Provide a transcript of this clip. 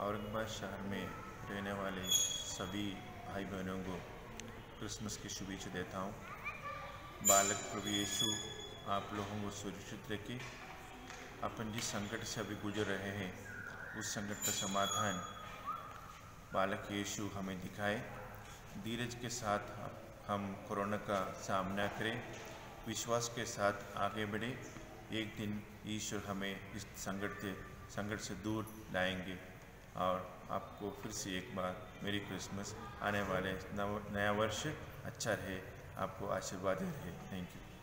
औरंगाबाद शहर में रहने वाले सभी भाई बहनों को क्रिसमस की शुभेच्छा देता हूँ। बालक प्रभु यीशु, आप लोगों को सुरक्षित रखे। अपन जिस संकट से अभी गुजर रहे हैं, उस संकट का समाधान बालक यीशु हमें दिखाए। धीरज के साथ हम कोरोना का सामना करें। विश्वास के साथ आगे बढ़े। एक दिन ईश्वर हमें इस संकट से संकट से दूर लाएँगे। और आपको फिर से एक बार मेरी क्रिसमस आने वाले नव, नया वर्ष अच्छा रहे, आपको आशीर्वाद रहे। Thank you